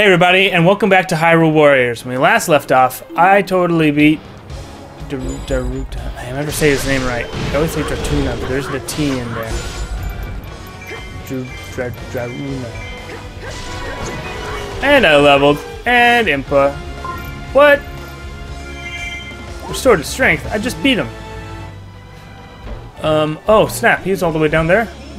Hey everybody, and welcome back to Hyrule Warriors. When we last left off, I totally beat Daru- Daruta. I never say his name right. I always say Dratuna, but there's a T in there. Dru- Dra- Daruna. And I leveled. And Impa. What? Restored his strength. I just beat him. Um, oh, snap. He's all the way down there?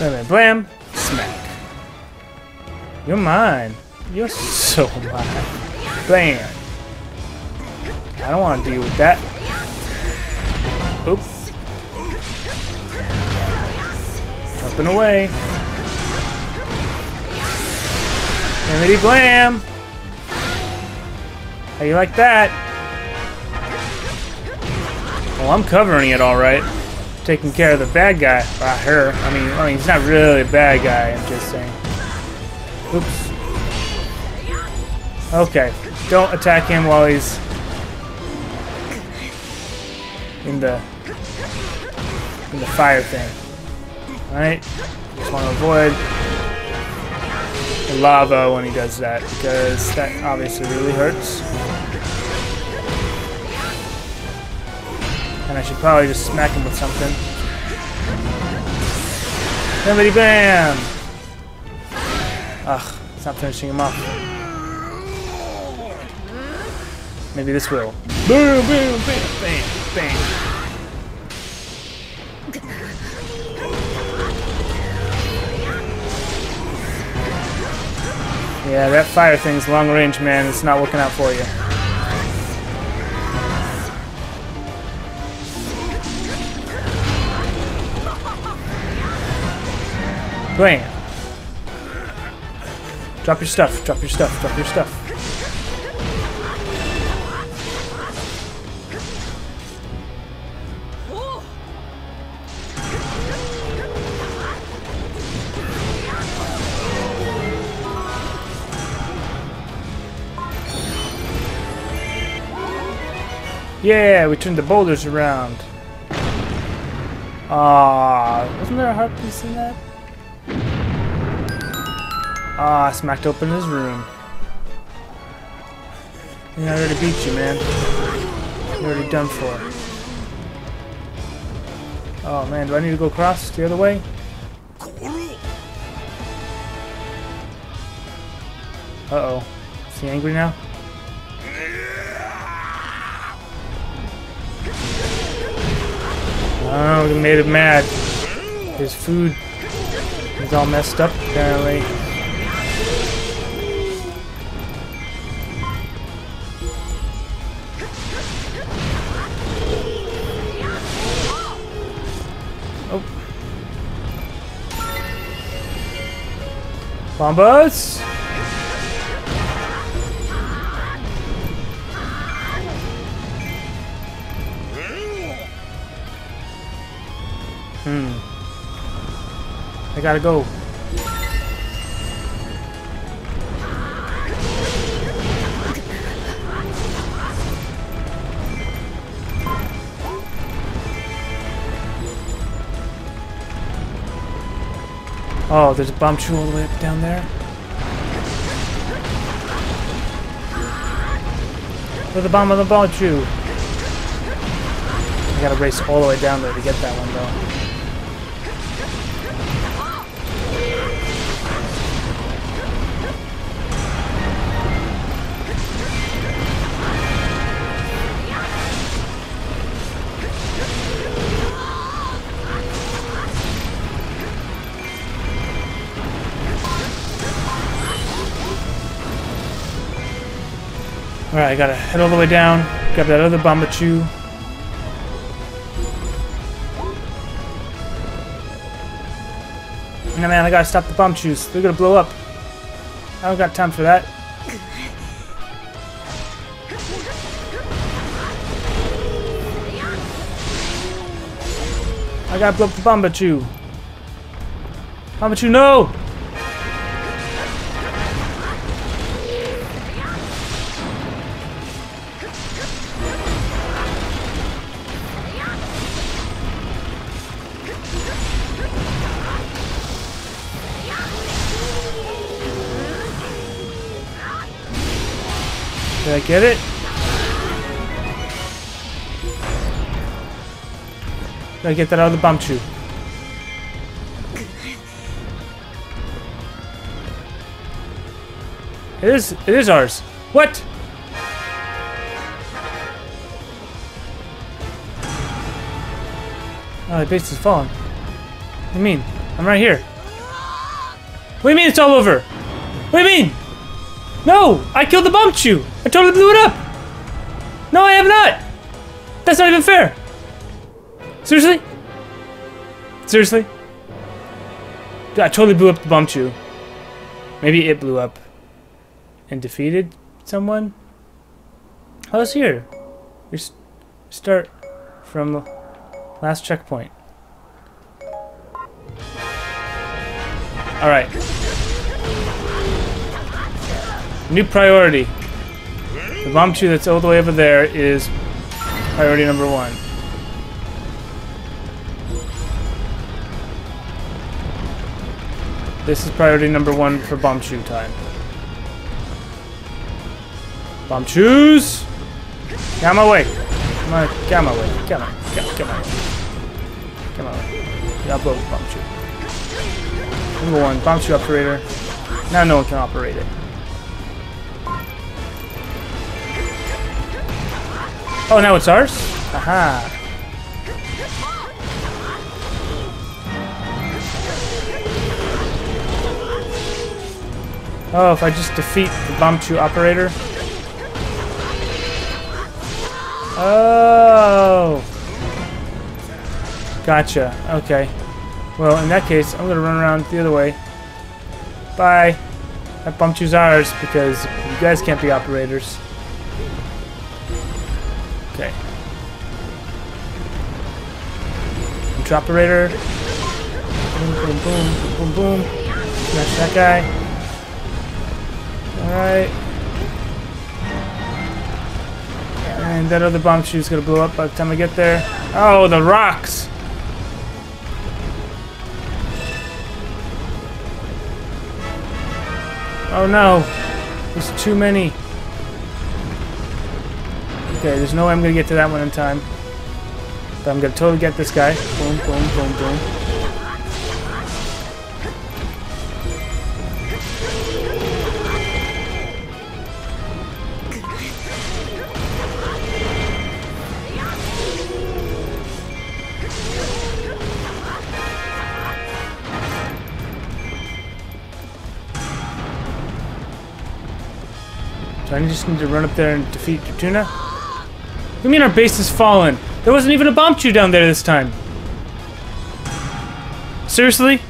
Blam, blam, smack. You're mine. You're so mine. Bam. I don't want to deal with that. Oops. Jumping away. Remedy blam. How you like that? Well, I'm covering it all right taking care of the bad guy. By her. I mean, I mean, he's not really a bad guy. I'm just saying. Oops. Okay. Don't attack him while he's in the in the fire thing. All right. Just want to avoid the lava when he does that because that obviously really hurts. And I should probably just smack him with something. Somebody bam! Ugh, it's not finishing him off. Maybe this will. Boom, boom, bam, bam, bam. Yeah, that fire thing's long range, man. It's not working out for you. Bam. Drop your stuff, drop your stuff, drop your stuff. Yeah, we turned the boulders around. Ah, wasn't there a heart piece in that? Ah, I smacked open his room. Yeah, I already beat you, man. You're already done for. Oh man, do I need to go across the other way? Uh-oh. Is he angry now? Oh, we made him mad. His food is all messed up, apparently. Bombas! Hmm. I gotta go. Oh, there's a Bombchu all the way up down there. With the bomb on the Bombchu. I gotta race all the way down there to get that one though. Alright, I gotta head all the way down. Grab that other Bombachu. No man, I gotta stop the Bombchus. They're gonna blow up. I don't got time for that. I gotta blow up the Bombachu. Bombachu, no! I get it? Did I get that out of the Bombchu? It is, it is ours. What? Oh, the base is falling. What do you mean? I'm right here. What do you mean it's all over? What do you mean? No! I killed the Bombchu! I totally blew it up! No, I have not! That's not even fair! Seriously? Seriously? I totally blew up the Bombchu. Maybe it blew up. And defeated someone? How's here? We start from the last checkpoint. Alright. New priority. The bomb Bombchu that's all the way over there is priority number one. This is priority number one for bomb Bombchu time. Bombchus! Get out my way! Come on, get out my way. Get out my way. Get, get my way. Get. Yeah, I'll blow Bombchu. Number one, bomb Bombchu operator. Now no one can operate it. Oh, now it's ours? Aha. Oh, if I just defeat the Bombchu operator. Oh. Gotcha. Okay. Well, in that case, I'm gonna run around the other way. Bye. That Bombchu's ours because you guys can't be operators. Okay. Operator. Boom, boom, boom, boom, boom. Smash that guy. Alright. And that other Bombchu is gonna blow up by the time I get there. Oh, the rocks! Oh no! There's too many. Okay, there's no way I'm gonna get to that one in time. But I'm gonna totally get this guy. Boom, boom, boom, boom. So I just need to run up there and defeat Tuna? What you mean our base has fallen? There wasn't even a Bombchu down there this time. Seriously?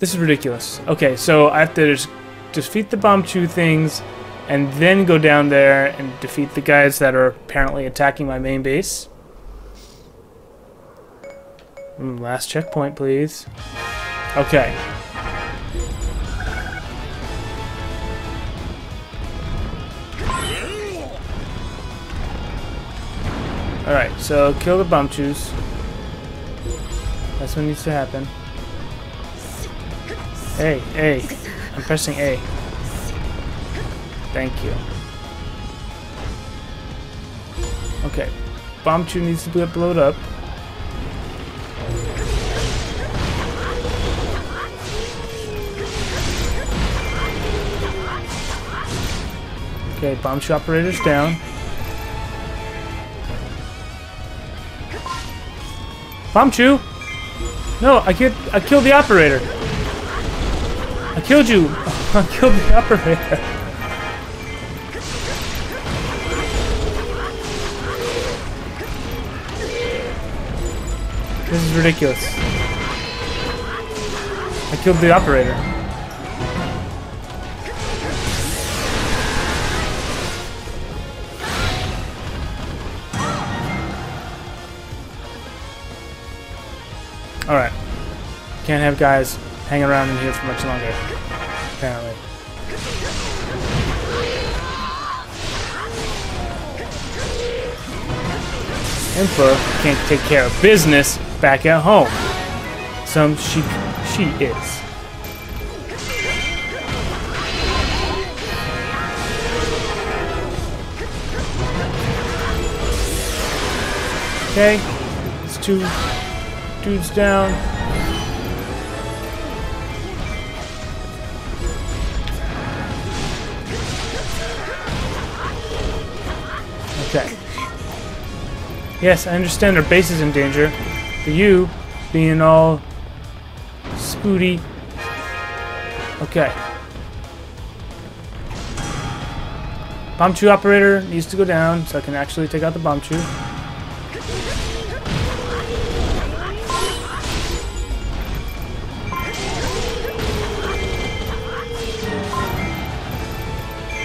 This is ridiculous. Okay, so I have to just defeat the Bombchu things and then go down there and defeat the guys that are apparently attacking my main base. Mm, last checkpoint, please. Okay. Alright, so kill the Bombchus. That's what needs to happen. A, A. I'm pressing A. Thank you. Okay. Bomb Bombchu needs to be blowed up. Okay, bomb Bombchu operator's down. Bombchu? No, I killed, I killed the operator. I killed you. I killed the operator. This is ridiculous. I killed the operator. Alright. Can't have guys hanging around in here for much longer. Apparently. Impa can't take care of business back at home. Some she she is. Okay, it's two dudes down. Okay. Yes, I understand our base is in danger. But you, being all spooty. Okay. Bomb Bombchu operator needs to go down so I can actually take out the bomb Bombchu.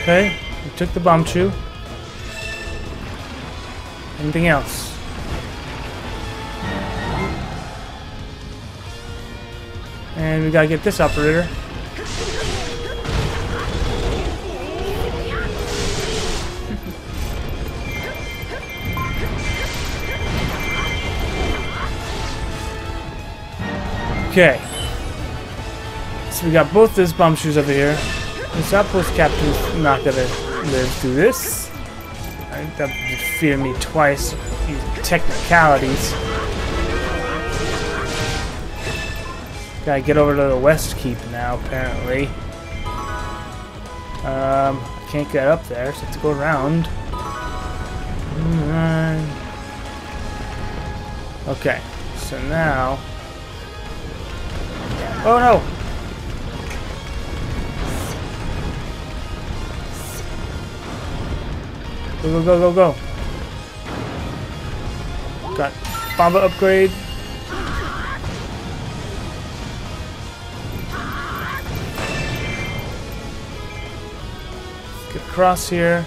Okay, we took the bomb Bombchu. Anything else? And we gotta get this operator. Okay. So we got both these Bombchus over here. This outpost captain's not gonna live through this. I think that defeated me twice. These technicalities. Gotta get over to the West Keep now, apparently. Um, I can't get up there, so have to go around. Mm, Okay, so now... Oh no! Go, go, go, go, go. Got Bomba upgrade. Get across here.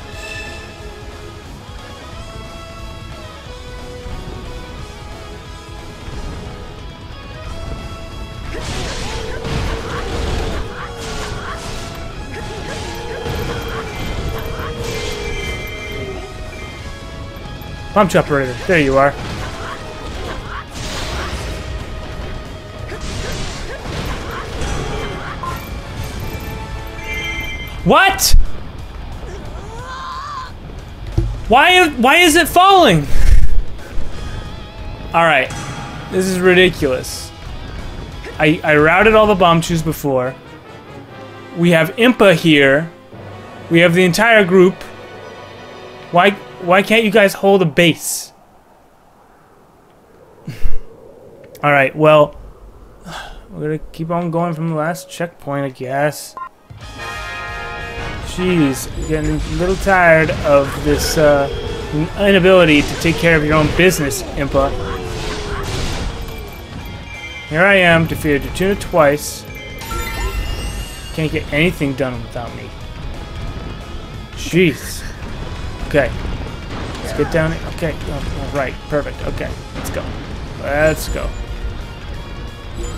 Pump operator. There you are. What? Why why is it falling? All right. This is ridiculous. I I routed all the Bombchus before. We have Impa here. We have the entire group. Why why can't you guys hold a base? All right, well, we're gonna keep on going from the last checkpoint, I guess. Jeez, getting a little tired of this uh, inability to take care of your own business, Impa. Here I am, defeated Datuna twice. Can't get anything done without me. Jeez. Okay. Get down. Okay. Oh, oh, right. Perfect. Okay. Let's go. Let's go.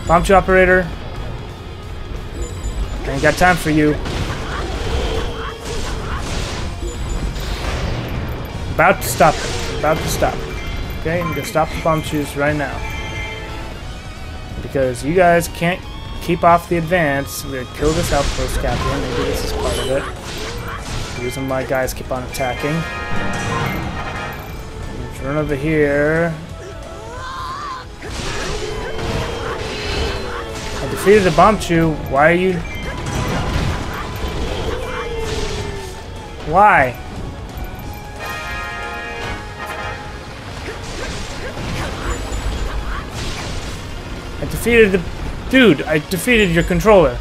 Bombchu operator. Ain't got time for you. About to stop. About to stop. Okay, I'm gonna stop the Bombchus right now. Because you guys can't keep off the advance. We're gonna kill this outpost captain. Maybe this is part of it. The reason my guys keep on attacking. Run over here. I defeated the Bombchu. Why are you... Why? I defeated the... Dude, I defeated your controller.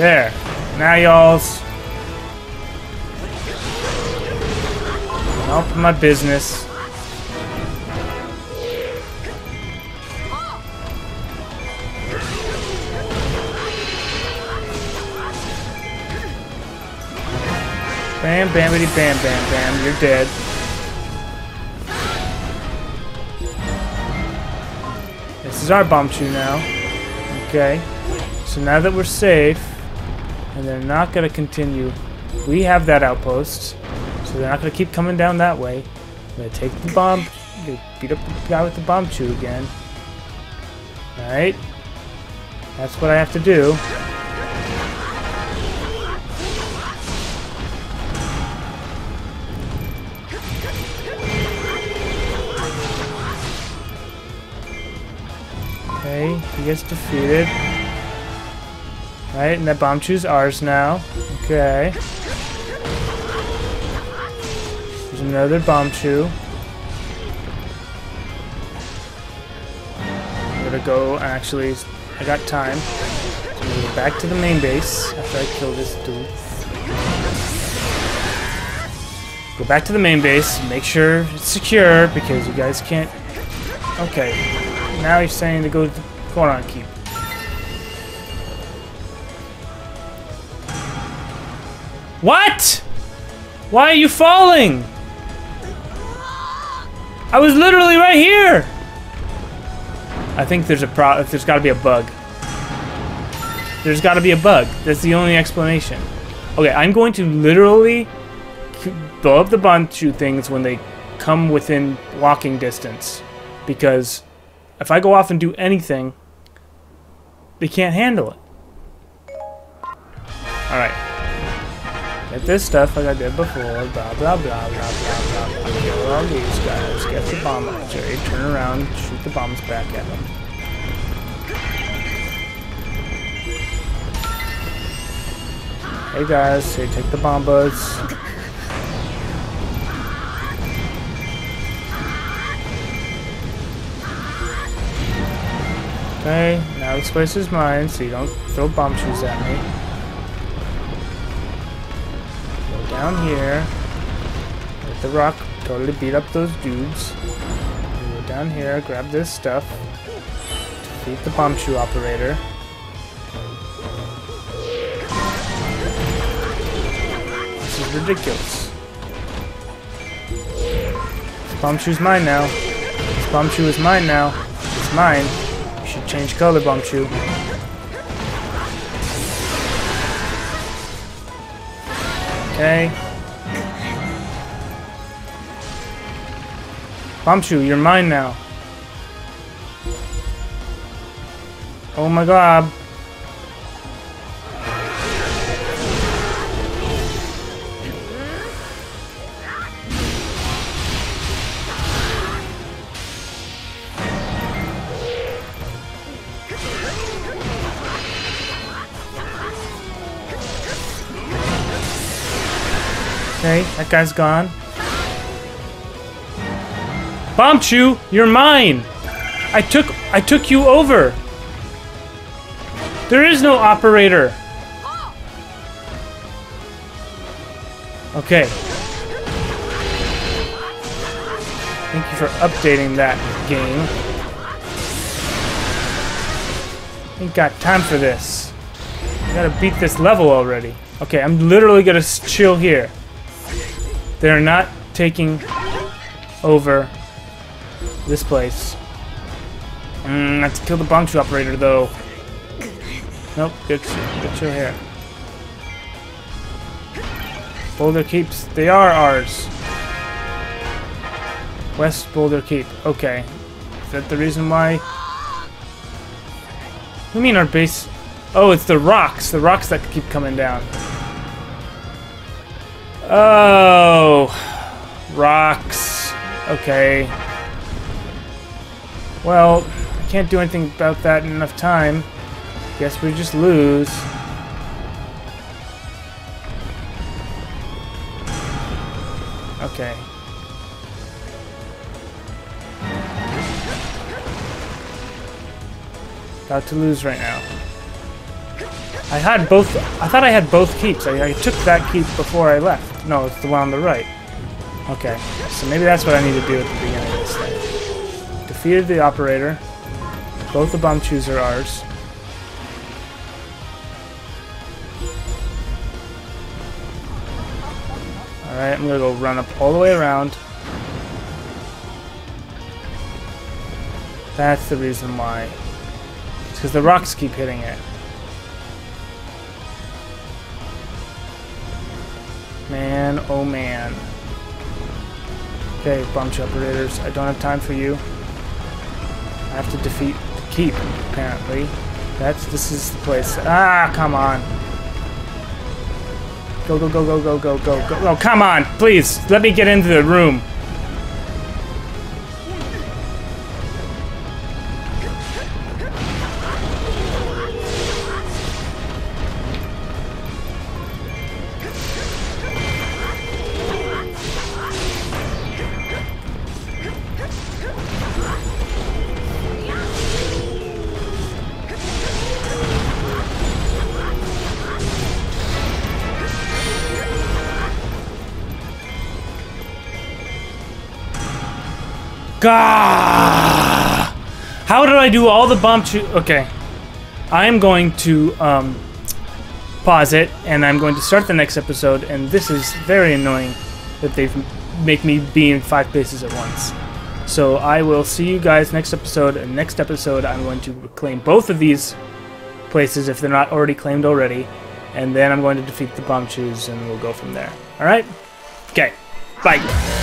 There. Now y'all's open my business. Bam, bamity, bam, bam, bam. You're dead. This is our bomb Bombchu now. Okay. So now that we're safe, and they're not going to continue, we have that outpost. So they're not going to keep coming down that way. I'm going to take the bomb, beat up the guy with the Bombchu again. Alright. That's what I have to do. Okay, he gets defeated. Right, and that Bombchu's ours now. Okay. There's another Bombchu. I'm gonna go, actually, I got time. So I'm gonna go back to the main base after I kill this dude. Go back to the main base, make sure it's secure, because you guys can't... Okay, now he's saying to go to the Goron Keep. What? Why are you falling? I was literally right here. I think there's a pro. There's got to be a bug. There's got to be a bug. That's the only explanation. Okay, I'm going to literally blow up the Bombchu things when they come within walking distance, because if I go off and do anything, they can't handle it. Alright. This stuff like I did before, blah blah blah blah blah blah blah. Kill all these guys, get the bomb archery, turn around, shoot the bombs back at them. Hey guys, hey, take the bombas. Okay, now this place is mine, so you don't throw Bombchus at me. Down here. Hit the rock, totally beat up those dudes. Go down here, grab this stuff. Defeat the Bombchu operator. This is ridiculous. This Bombchu's mine now. This Bombchu is mine now. It's mine. You should change color, Bombchu. Okay. Bombchu, you're mine now. Oh my god. Okay, that guy's gone. Bombchu, you're mine. I took I took you over. There is no operator. Okay. Thank you for updating that game. Ain't got time for this. I gotta beat this level already. Okay, I'm literally gonna chill here. They're not taking over this place. Mm, let's kill the Bombchu operator, though. Nope, good, good chill here. Boulder Keeps, they are ours. West Boulder Keep, okay. Is that the reason why? What do you mean our base? Oh, it's the rocks, the rocks that keep coming down. Oh, rocks. Okay. Well, I can't do anything about that in enough time. Guess we just lose. Okay. About to lose right now. I had both. I thought I had both keeps. I, I took that keep before I left. No, it's the one on the right. Okay, so maybe that's what I need to do at the beginning of this thing. Defeated the operator. Both the Bombchus are ours. Alright, I'm gonna go run up all the way around. That's the reason why. It's because the rocks keep hitting it. Man, oh man. Okay, bunch operators, I don't have time for you. I have to defeat keep, apparently. That's this is the place. Ah, come on. Go, go, go, go, go, go, go, go. Oh, come on, please. Let me get into the room. Gah! How did I do all the bomb shoot? Okay. I am going to um, pause it, and I'm going to start the next episode, and this is very annoying that they make me be in five places at once. So I will see you guys next episode, and next episode I'm going to claim both of these places if they're not already claimed already, and then I'm going to defeat the Bombchus, and we'll go from there. Alright? Okay. Bye.